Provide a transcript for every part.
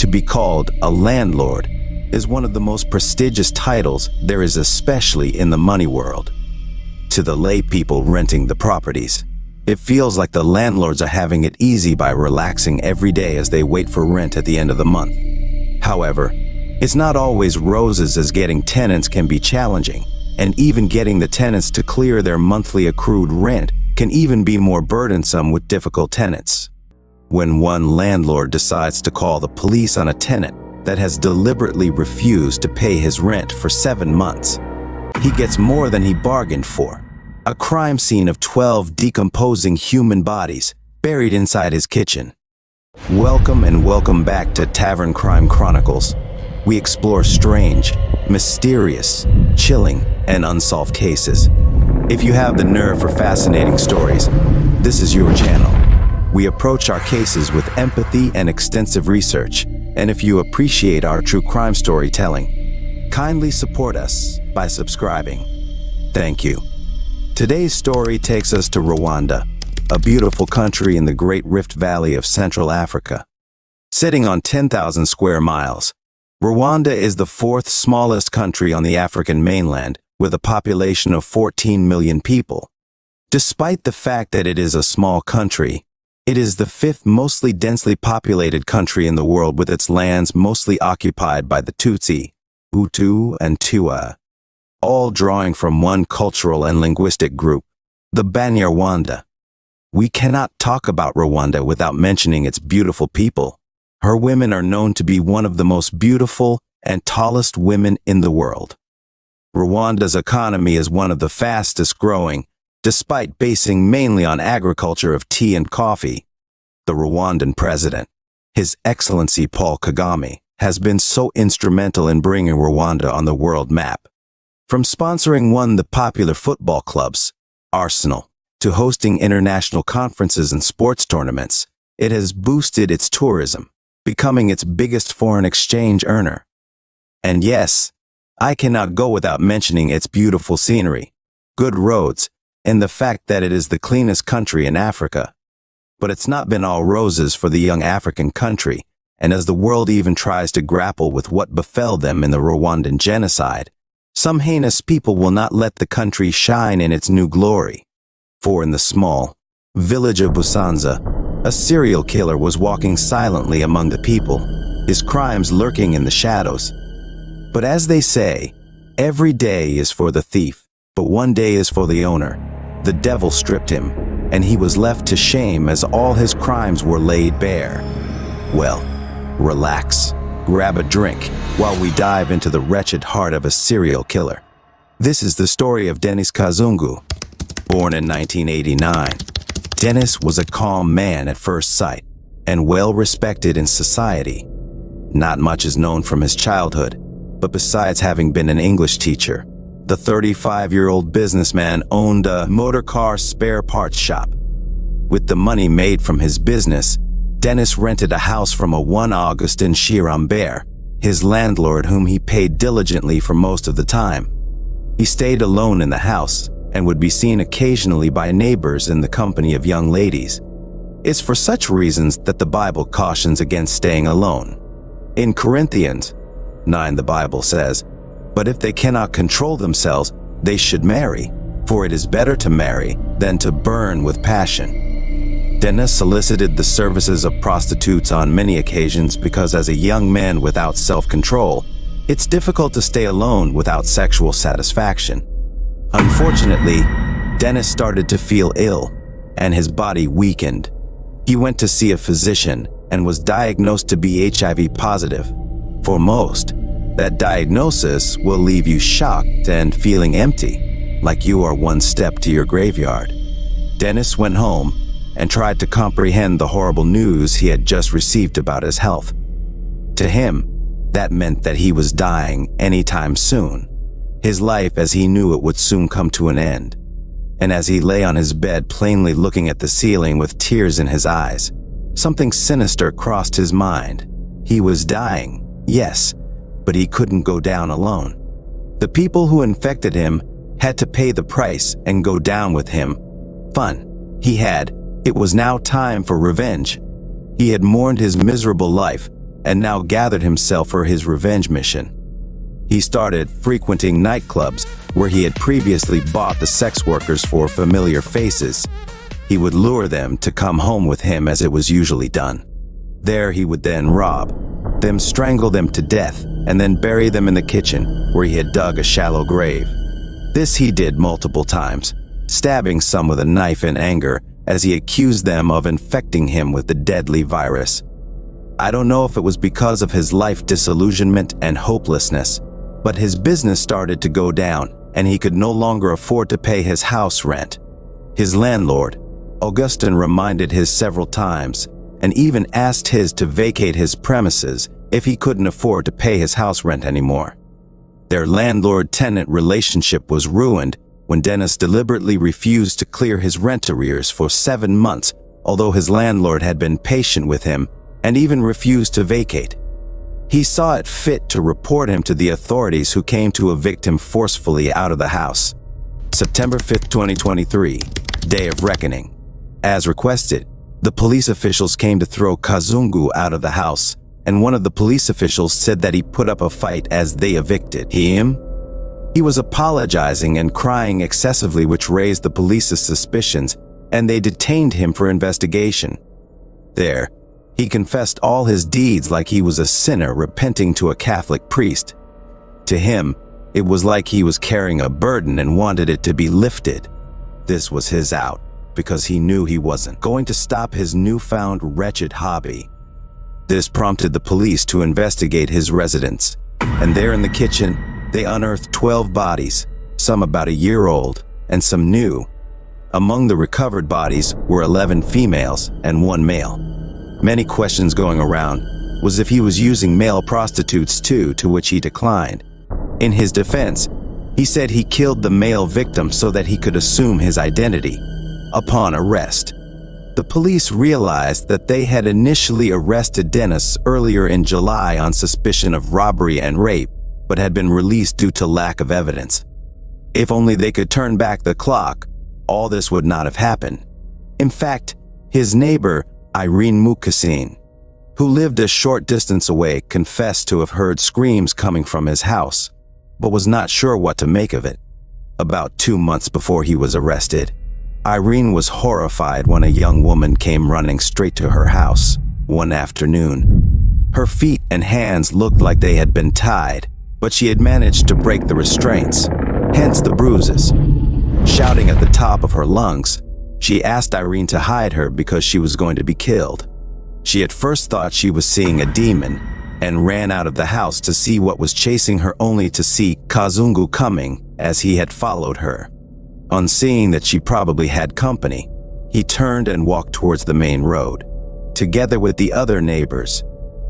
To be called a landlord is one of the most prestigious titles there is especially in the money world. To the lay people renting the properties, it feels like the landlords are having it easy by relaxing every day as they wait for rent at the end of the month. However, it's not always roses as getting tenants can be challenging, and even getting the tenants to clear their monthly accrued rent can even be more burdensome with difficult tenants. When one landlord decides to call the police on a tenant that has deliberately refused to pay his rent for seven months, he gets more than he bargained for. A crime scene of 12 decomposing human bodies buried inside his kitchen. Welcome and welcome back to Tavern Crime Chronicles. We explore strange, mysterious, chilling, and unsolved cases. If you have the nerve for fascinating stories, this is your channel. We approach our cases with empathy and extensive research, and if you appreciate our true crime storytelling, kindly support us by subscribing. Thank you. Today's story takes us to Rwanda, a beautiful country in the Great Rift Valley of Central Africa. Sitting on 10,000 square miles, Rwanda is the fourth smallest country on the African mainland with a population of 14 million people. Despite the fact that it is a small country, it is the fifth mostly densely populated country in the world with its lands mostly occupied by the Tutsi, Hutu, and Twa all drawing from one cultural and linguistic group, the Banyarwanda. We cannot talk about Rwanda without mentioning its beautiful people. Her women are known to be one of the most beautiful and tallest women in the world. Rwanda's economy is one of the fastest growing, despite basing mainly on agriculture of tea and coffee. The Rwandan president, His Excellency Paul Kagame, has been so instrumental in bringing Rwanda on the world map. From sponsoring one of the popular football clubs, Arsenal, to hosting international conferences and sports tournaments, it has boosted its tourism, becoming its biggest foreign exchange earner. And yes, I cannot go without mentioning its beautiful scenery, good roads, and the fact that it is the cleanest country in Africa. But it's not been all roses for the young African country, and as the world even tries to grapple with what befell them in the Rwandan genocide, some heinous people will not let the country shine in its new glory. For in the small village of Busanza, a serial killer was walking silently among the people, his crimes lurking in the shadows. But as they say, every day is for the thief, but one day is for the owner. The devil stripped him, and he was left to shame as all his crimes were laid bare. Well, relax grab a drink while we dive into the wretched heart of a serial killer. This is the story of Denis Kazungu. Born in 1989, Denis was a calm man at first sight and well respected in society. Not much is known from his childhood, but besides having been an English teacher, the 35-year-old businessman owned a motor car spare parts shop. With the money made from his business, Denis rented a house from a one Augustin Shirambert, his landlord whom he paid diligently for most of the time. He stayed alone in the house and would be seen occasionally by neighbors in the company of young ladies. It's for such reasons that the Bible cautions against staying alone. In Corinthians 9 the Bible says, But if they cannot control themselves, they should marry, for it is better to marry than to burn with passion. Denis solicited the services of prostitutes on many occasions because as a young man without self-control, it's difficult to stay alone without sexual satisfaction. Unfortunately, Denis started to feel ill and his body weakened. He went to see a physician and was diagnosed to be HIV positive. For most, that diagnosis will leave you shocked and feeling empty, like you are one step to your graveyard. Denis went home and tried to comprehend the horrible news he had just received about his health. To him, that meant that he was dying anytime soon. His life as he knew it would soon come to an end. And as he lay on his bed plainly looking at the ceiling with tears in his eyes, something sinister crossed his mind. He was dying, yes, but he couldn't go down alone. The people who infected him had to pay the price and go down with him. Fun. He had, it was now time for revenge. He had mourned his miserable life, and now gathered himself for his revenge mission. He started frequenting nightclubs where he had previously bought the sex workers for familiar faces. He would lure them to come home with him as it was usually done. There he would then rob, them strangle them to death, and then bury them in the kitchen where he had dug a shallow grave. This he did multiple times, stabbing some with a knife in anger as he accused them of infecting him with the deadly virus. I don't know if it was because of his life disillusionment and hopelessness, but his business started to go down and he could no longer afford to pay his house rent. His landlord, Augustin reminded his several times and even asked his to vacate his premises if he couldn't afford to pay his house rent anymore. Their landlord-tenant relationship was ruined when Denis deliberately refused to clear his rent arrears for seven months, although his landlord had been patient with him and even refused to vacate. He saw it fit to report him to the authorities who came to evict him forcefully out of the house. September 5, 2023, Day of Reckoning. As requested, the police officials came to throw Kazungu out of the house, and one of the police officials said that he put up a fight as they evicted him. He was apologizing and crying excessively which raised the police's suspicions, and they detained him for investigation. There, he confessed all his deeds like he was a sinner repenting to a Catholic priest. To him, it was like he was carrying a burden and wanted it to be lifted. This was his out, because he knew he wasn't going to stop his newfound wretched hobby. This prompted the police to investigate his residence, and there in the kitchen, they unearthed 12 bodies, some about a year old and some new. Among the recovered bodies were 11 females and one male. Many questions going around was if he was using male prostitutes too, to which he declined. In his defense, he said he killed the male victim so that he could assume his identity. Upon arrest, the police realized that they had initially arrested Denis earlier in July on suspicion of robbery and rape, but had been released due to lack of evidence. If only they could turn back the clock, all this would not have happened. In fact, his neighbor, Irene Mukasin, who lived a short distance away, confessed to have heard screams coming from his house, but was not sure what to make of it. About two months before he was arrested, Irene was horrified when a young woman came running straight to her house one afternoon. Her feet and hands looked like they had been tied, but she had managed to break the restraints, hence the bruises. Shouting at the top of her lungs, she asked Irene to hide her because she was going to be killed. She at first thought she was seeing a demon and ran out of the house to see what was chasing her only to see Kazungu coming as he had followed her. On seeing that she probably had company, he turned and walked towards the main road. Together with the other neighbors,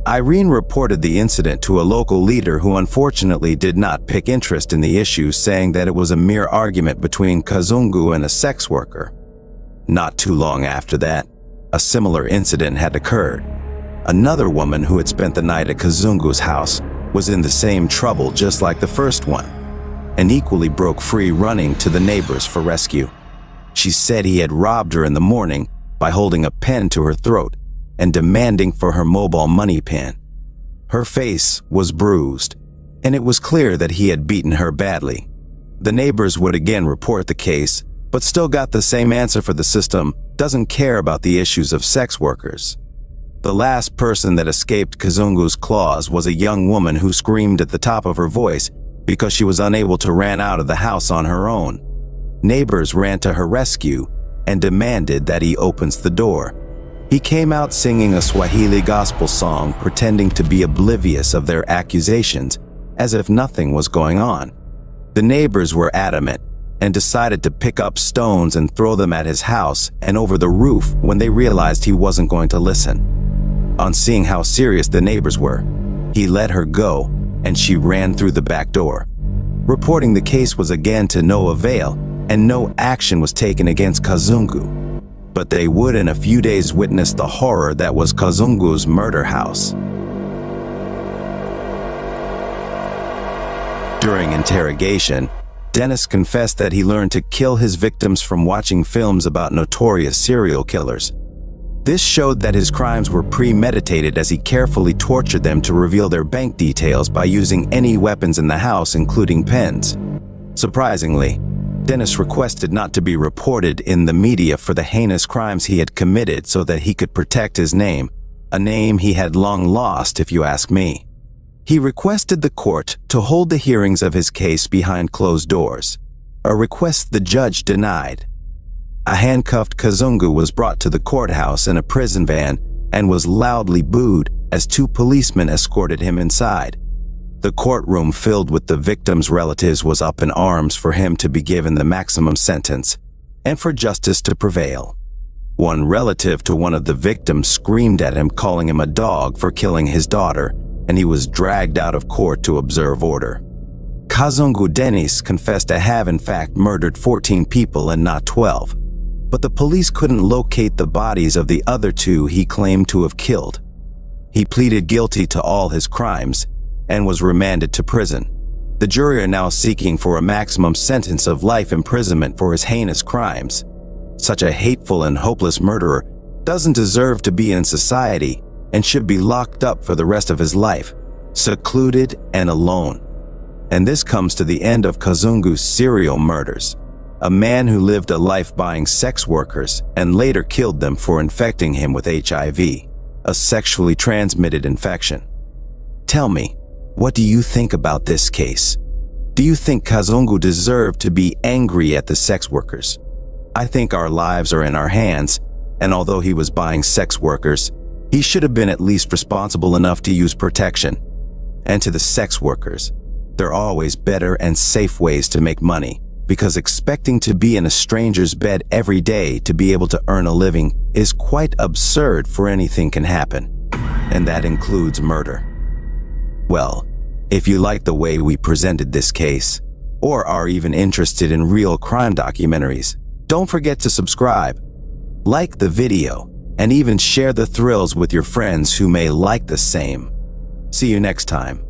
Irene reported the incident to a local leader who unfortunately did not pick interest in the issue saying that it was a mere argument between Kazungu and a sex worker. Not too long after that, a similar incident had occurred. Another woman who had spent the night at Kazungu's house was in the same trouble just like the first one, and equally broke free running to the neighbors for rescue. She said he had robbed her in the morning by holding a pen to her throat and demanding for her mobile money pin. Her face was bruised, and it was clear that he had beaten her badly. The neighbors would again report the case, but still got the same answer for the system doesn't care about the issues of sex workers. The last person that escaped Kazungu's claws was a young woman who screamed at the top of her voice because she was unable to run out of the house on her own. Neighbors ran to her rescue and demanded that he opens the door. He came out singing a Swahili gospel song, pretending to be oblivious of their accusations, as if nothing was going on. The neighbors were adamant and decided to pick up stones and throw them at his house and over the roof when they realized he wasn't going to listen. On seeing how serious the neighbors were, he let her go and she ran through the back door. Reporting the case was again to no avail and no action was taken against Kazungu but they would in a few days witness the horror that was Kazungu's murder house. During interrogation, Denis confessed that he learned to kill his victims from watching films about notorious serial killers. This showed that his crimes were premeditated as he carefully tortured them to reveal their bank details by using any weapons in the house, including pens. Surprisingly, Denis requested not to be reported in the media for the heinous crimes he had committed so that he could protect his name, a name he had long lost if you ask me. He requested the court to hold the hearings of his case behind closed doors, a request the judge denied. A handcuffed Kazungu was brought to the courthouse in a prison van and was loudly booed as two policemen escorted him inside. The courtroom filled with the victim's relatives was up in arms for him to be given the maximum sentence and for justice to prevail. One relative to one of the victims screamed at him calling him a dog for killing his daughter and he was dragged out of court to observe order. Kazungu Denis confessed to have in fact murdered 14 people and not 12, but the police couldn't locate the bodies of the other two he claimed to have killed. He pleaded guilty to all his crimes and was remanded to prison. The jury are now seeking for a maximum sentence of life imprisonment for his heinous crimes. Such a hateful and hopeless murderer doesn't deserve to be in society and should be locked up for the rest of his life, secluded and alone. And this comes to the end of Kazungu's serial murders, a man who lived a life buying sex workers and later killed them for infecting him with HIV, a sexually transmitted infection. Tell me, what do you think about this case? Do you think Kazungu deserved to be angry at the sex workers? I think our lives are in our hands, and although he was buying sex workers, he should have been at least responsible enough to use protection. And to the sex workers, there are always better and safe ways to make money, because expecting to be in a stranger's bed every day to be able to earn a living is quite absurd for anything can happen, and that includes murder. Well, if you like the way we presented this case, or are even interested in real crime documentaries, don't forget to subscribe, like the video, and even share the thrills with your friends who may like the same. See you next time.